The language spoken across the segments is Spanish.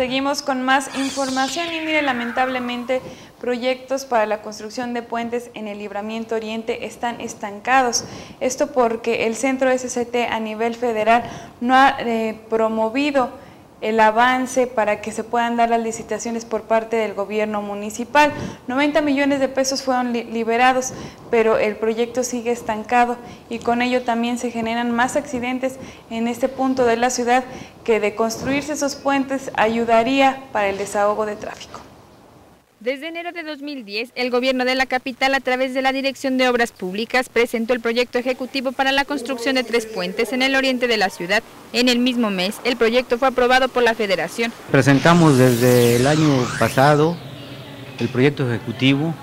Seguimos con más información y mire, lamentablemente proyectos para la construcción de puentes en el libramiento oriente están estancados. Esto porque el centro SCT a nivel federal no ha eh, promovido el avance para que se puedan dar las licitaciones por parte del gobierno municipal. 90 millones de pesos fueron liberados, pero el proyecto sigue estancado y con ello también se generan más accidentes en este punto de la ciudad que de construirse esos puentes ayudaría para el desahogo de tráfico. Desde enero de 2010, el gobierno de la capital, a través de la Dirección de Obras Públicas, presentó el proyecto ejecutivo para la construcción de tres puentes en el oriente de la ciudad. En el mismo mes, el proyecto fue aprobado por la Federación. Presentamos desde el año pasado el proyecto ejecutivo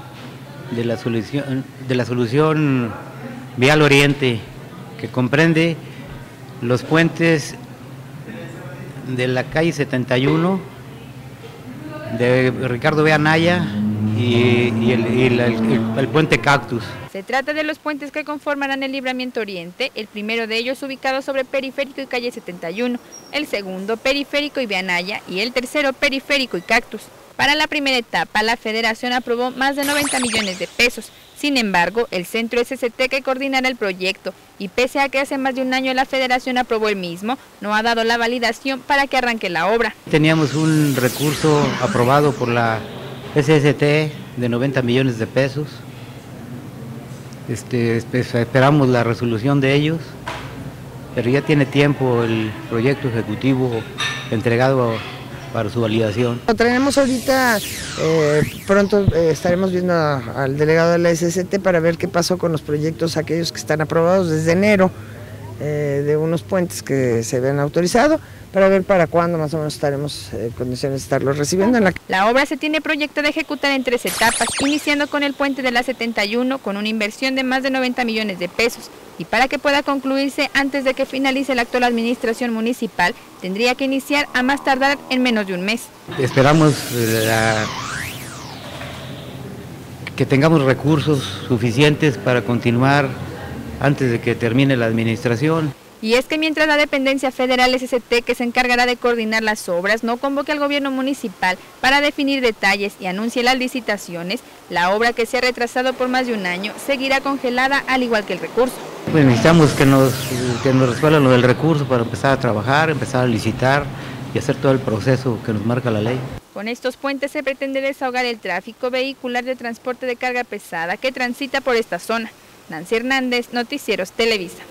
de la solución, de la solución Vial Oriente, que comprende los puentes de la calle 71 de Ricardo B. Y, el, puente Cactus. Se trata de los puentes que conformarán el libramiento oriente, el primero de ellos ubicado sobre Periférico y Calle 71, el segundo Periférico y Vianaya y el tercero Periférico y Cactus. Para la primera etapa, la federación aprobó más de 90 millones de pesos. Sin embargo, el centro SCT que coordinará el proyecto y pese a que hace más de un año la federación aprobó el mismo, no ha dado la validación para que arranque la obra. Teníamos un recurso aprobado por la SST de 90 millones de pesos. Este, esperamos la resolución de ellos, pero ya tiene tiempo el proyecto ejecutivo entregado a para su validación. Tenemos ahorita, eh, pronto eh, estaremos viendo al delegado de la SST para ver qué pasó con los proyectos aquellos que están aprobados desde enero, eh, de unos puentes que se habían autorizado, para ver para cuándo más o menos estaremos en condiciones de estarlos recibiendo. la... la obra se tiene proyecto de ejecutar en tres etapas, iniciando con el puente de la 71 con una inversión de más de 90 millones de pesos y para que pueda concluirse antes de que finalice la actual administración municipal, tendría que iniciar a más tardar en menos de un mes. Esperamos eh, que tengamos recursos suficientes para continuar antes de que termine la administración. Y es que mientras la dependencia federal SST, que se encargará de coordinar las obras, no convoque al gobierno municipal para definir detalles y anuncie las licitaciones, la obra que se ha retrasado por más de un año seguirá congelada al igual que el recurso. Pues necesitamos que nos, que nos resuelvan lo del recurso para empezar a trabajar, empezar a licitar y hacer todo el proceso que nos marca la ley. Con estos puentes se pretende desahogar el tráfico vehicular de transporte de carga pesada que transita por esta zona. Nancy Hernández, Noticieros Televisa.